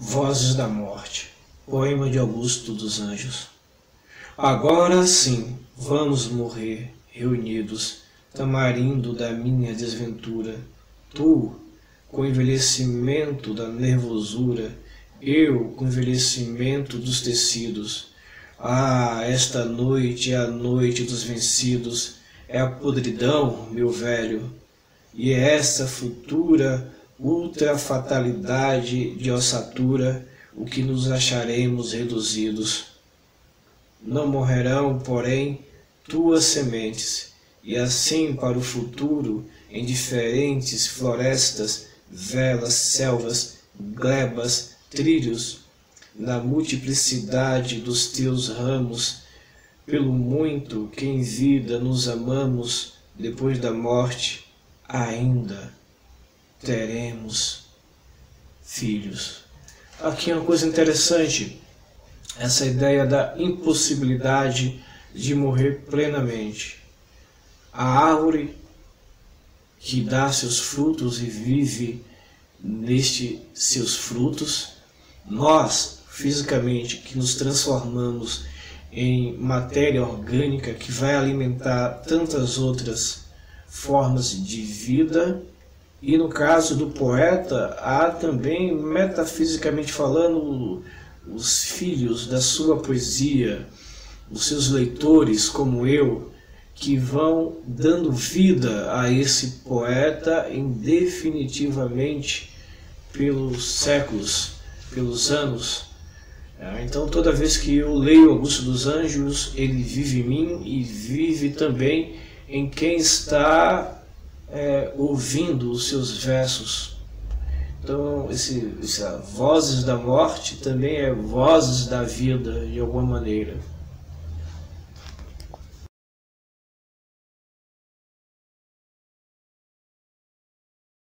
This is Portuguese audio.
Vozes da Morte, poema de Augusto dos Anjos. Agora sim, vamos morrer reunidos, tamarindo da minha desventura. Tu, com envelhecimento da nervosura, eu com envelhecimento dos tecidos. Ah, esta noite é a noite dos vencidos, é a podridão, meu velho, e é essa futura ultrafatalidade de ossatura, o que nos acharemos reduzidos. Não morrerão, porém, tuas sementes, e assim para o futuro, em diferentes florestas, velas, selvas, glebas, trilhos, na multiplicidade dos teus ramos, pelo muito que em vida nos amamos, depois da morte, ainda teremos filhos. Aqui é uma coisa interessante, essa ideia da impossibilidade de morrer plenamente. A árvore que dá seus frutos e vive neste seus frutos, nós, fisicamente, que nos transformamos em matéria orgânica que vai alimentar tantas outras formas de vida e no caso do poeta, há também, metafisicamente falando, os filhos da sua poesia, os seus leitores, como eu, que vão dando vida a esse poeta indefinitivamente pelos séculos, pelos anos. É, então, toda vez que eu leio Augusto dos Anjos, ele vive em mim e vive também em quem está é, ouvindo os seus versos. Então, esse, Vozes da Morte também é Vozes da Vida, de alguma maneira.